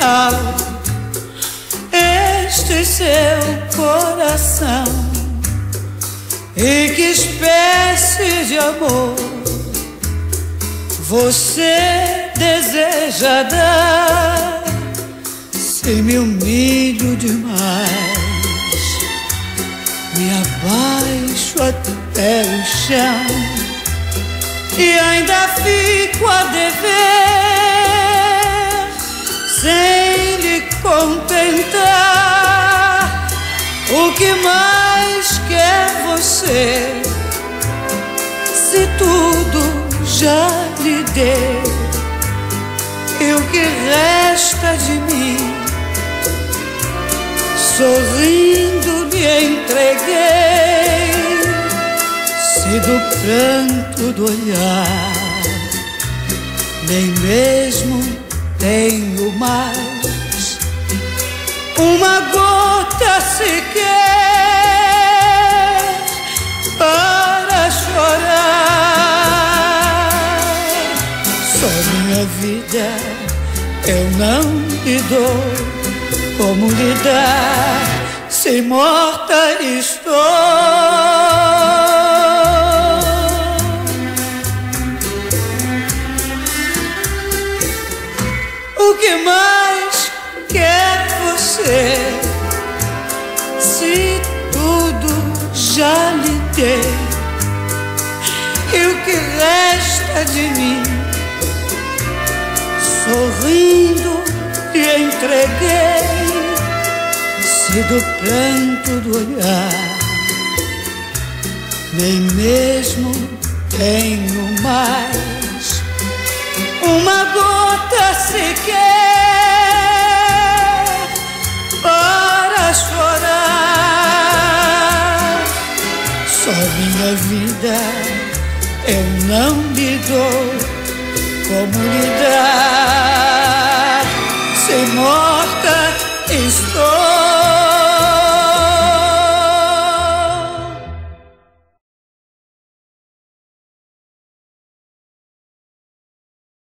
afinal este seu coração. E que espécie de amor você deseja dar? Se me humilho demais me abaixo até o chão e ainda fico a dever que mais quer você? Se tudo já lhe deu, e o que resta de mim? Sorrindo lhe entreguei, se do pranto do olhar nem mesmo tenho mais uma gota sequer vida eu não lhe dou como lhe dar se morta estou. O que mais quer você? Se tudo já lhe dei, e o que resta de mim? Sorrindo lhe entreguei, se do pranto do olhar, nem mesmo tenho mais uma gota sequer para chorar. Só minha vida eu não lhe dou como lhe dar. Morta estou.